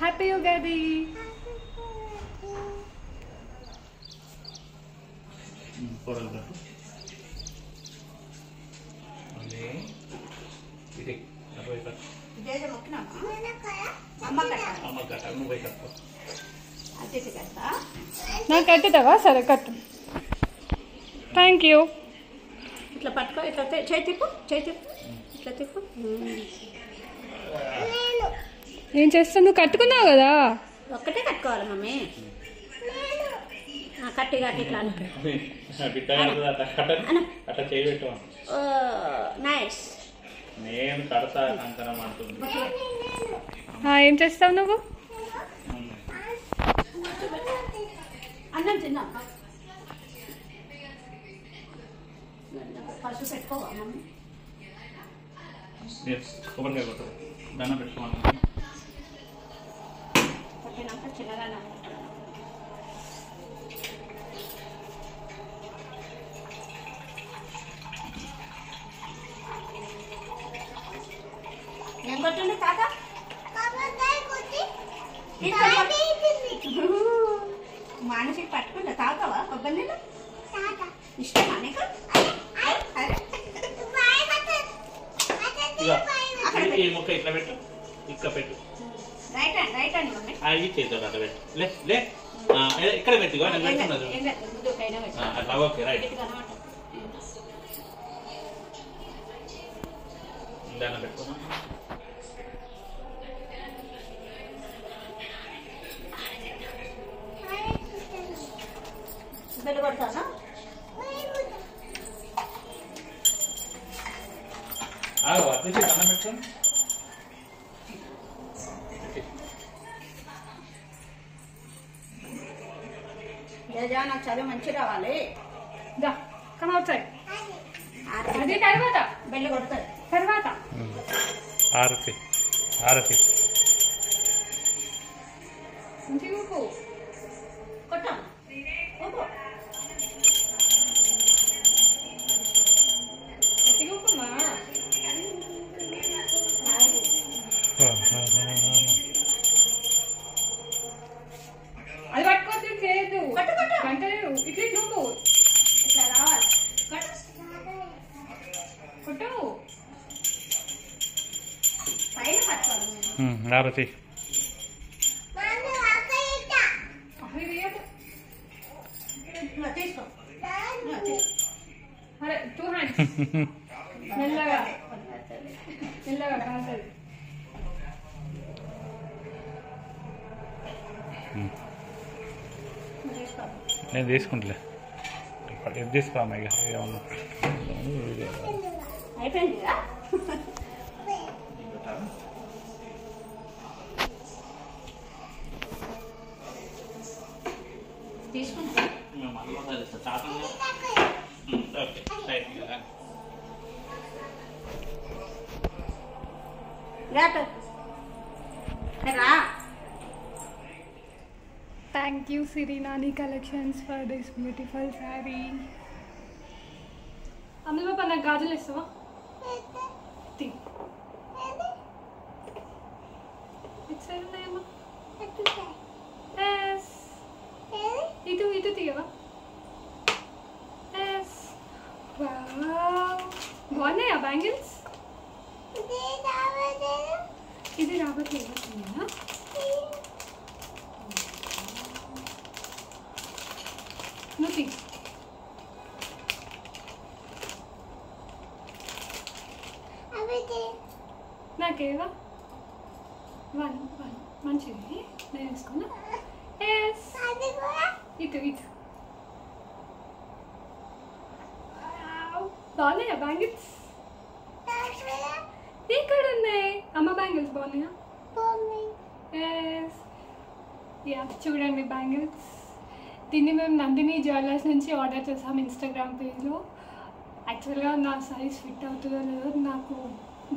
Happy Ugadi కూరలు కట్టు మళ్ళీ ఇది అటువైపు కట్టు ఇదేదో మొక్కినామా అమ్మ కట్టాలి అమ్మ కట్ట నువ్వు పోయి కట్టు అతిథి కట్టా నాకు కట్టుతావా సరే కట్టు థ్యాంక్ యూ ఇట్లా పట్టుకో ఇట్లా తే- చేయి తిప్పు చేయి తిప్పు ఇట్లా తిప్పు ఏం చేస్తావు? నువ్వు కట్టుకున్నావు కదా? ఒక్కటే కట్టుకోవాలి మమ్మీ. ఆ, కట్టి కట్టి ఇట్లా నైస్. నేను కడతా ఏం చేస్తావు నువ్వు? అన్నం తిన్నాం. పెట్టుకోవా మమ్మీ? పెట్టుకోవాలి చిన్నగా ఏం కొట్టింది తాత? మానసిక పట్టుకుంటా తాగుతావా కొబ్బరి నీళ్ళు? ఇష్టమా నీకు? ఇట్లా పెట్టు. ఇక్కడ పెట్టు. అట్లా పెట్టు. లే లే. ఆ, ఏ- ఇక్కడ పెట్టు ఇగో నేను పెట్టుకున్నది ఏం లేదు, ముందు పైన పెట్టు. ఆ, అట్లా ఓకే రైట్. ఇటు కనబడదు. దండం పెట్టుకో బెల్లు కొడతానా ఆగు, అట్నుంచి దండం పెట్టుకో లేదా నాకు చదువు మంచి రావాలి దా కమ్ అవుట్ సైడ్ ఆరతి అది తర్వాత బెల్లు కొడుతుంది తర్వాత ఆరతి ఆరతి మంచిగా ఊపు. కొట్టాం ఊపు. గట్టిగా ఊపమ్మా. తీసుకో. నేను తీసుకుంటలే ఇది తీసుకోమ్మా ఇక ఏమన్నా అయిపోయింది ఓకే రైట్ రాటు. రా thank you Siri Nani collections for this beautiful sari అందులో పన్న గాజులు ఇస్తావా ఇది రావట్లేదు తీయనా? నువ్వు తీ నాకేవా వన్ వన్ మంచిది నేను వేసుకున్నా ఎస్ ఇటు ఇటు బాగున్నాయా బ్యాంగిల్స్ ఇక్కడ ఉన్నాయి అమ్మ బ్యాంగిల్స్ బాగున్నాయా? యా చూడండి బ్యాంగిల్స్. దీన్ని మేము నందిని జ్యువెలర్స్ నుంచి ఆర్డర్ చేసాం ఇన్స్టాగ్రామ్ పేజ్లో. యాక్చువల్గా నా సైజ్ ఫిట్ అవుతుందో లేదో నాకు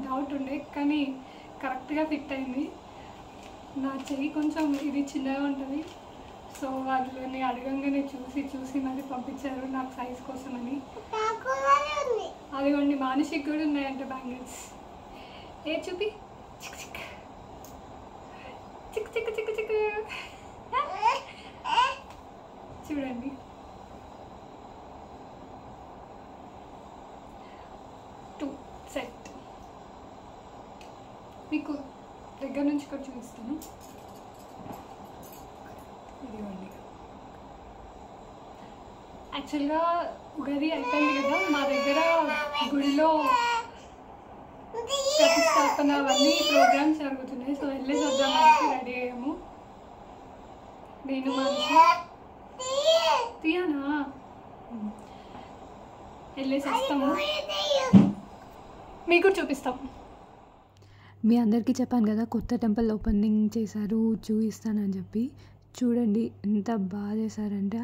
డౌట్ ఉండే కానీ కరెక్ట్గా ఫిట్ అయింది. నా చెయ్యి కొంచెం ఇది చిన్నగా ఉంటుంది. సో వాళ్ళని అడగంగానే చూసి చూసి మరి పంపించారు నాకు సైజ్ కోసమని. అదిగోండి మానసిక్ కూడా ఉన్నాయంట బ్యాంగిల్స్. ఏ చూపి చిక్ చిక్ చిక్ చిక్ చిక్ చిక్ చూడండి. టూ సెట్ మీకు దగ్గర నుంచి కూడా చూపిస్తాను. ఇదిగోండి. యాక్చువల్గా ఉగాది అయిపోయింది కదా మా దగ్గర గుడిలో ప్రతిష్టాపన అవన్నీ ప్రోగ్రామ్స్ జరుగుతున్నాయి. సో వెళ్ళేసి వద్దామని రెడీ అయ్యాము. నేను మనిషి తీయనా? వెళ్ళేసి వస్తాము మీకు చూపిస్తాం. మీ అందరికీ చెప్పాను కదా కొత్త టెంపుల్ ఓపెనింగ్ చేశారు చూపిస్తానని చెప్పి. చూడండి ఎంత బాగా చేశారంటే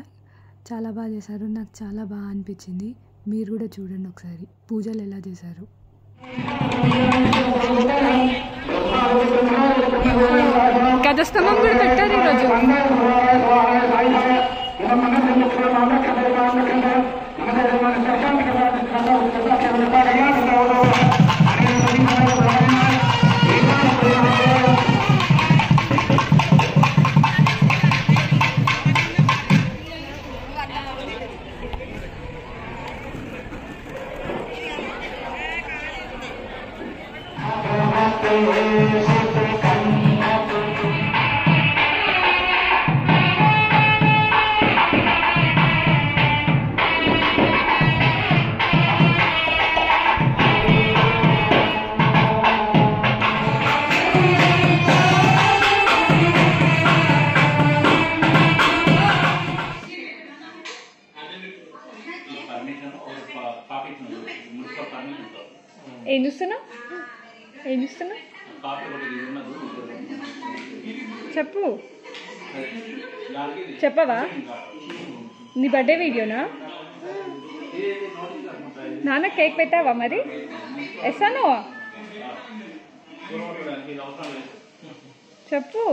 చాలా బాగా చేశారు. నాకు చాలా బాగా అనిపించింది. మీరు కూడా చూడండి ఒకసారి. పూజలు ఎలా చేశారు? గజస్తంభం కూడా పెట్టారు ఈరోజు ఏం చూస్తున్నా ఏం చూస్తున్నా కాపీ ఒకటి ఇది ఉన్నది చెప్పు. చెప్పవా? నీ బర్త్డే వీడియోనా నాన్న కేక్ పెట్టావా మరి? లేదు చెప్పు.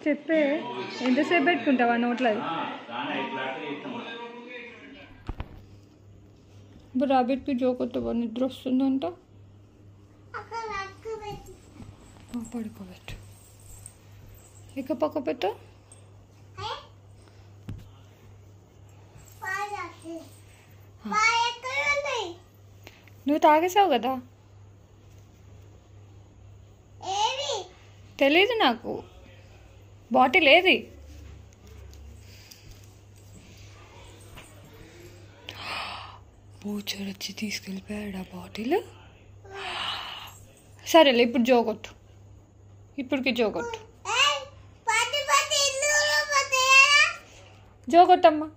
చెప్పే ఎంతసేపు పెట్టుకుంటావా నోట్లో ఇప్పుడు రాబిట్కి జోకొత్తవా నిద్ర వస్తుందంట. పడుకోబెట్టు. ఇక పక్క పెట్టు. నువ్వు తాగేసావు కదా? తెలీదు నాకు. బాటిల్ ఏది? బూచర్ వచ్చి తీసుకెళ్ళిపోయాడు ఆ బాటిల్. సరేలే ఇప్పుడు జోగొట్టు ఇప్పటికి జోగొట్టు జోగొట్టమ్మా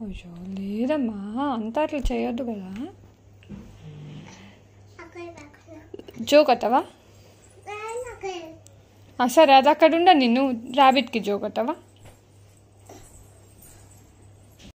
అయ్యో లేదమ్మా అంతా అట్లా చేయొద్దు కదా. జోగొట్టవా సరే అది అక్కడ ఉండ నిన్ను ర్యాబిట్కి జోకొట్టవా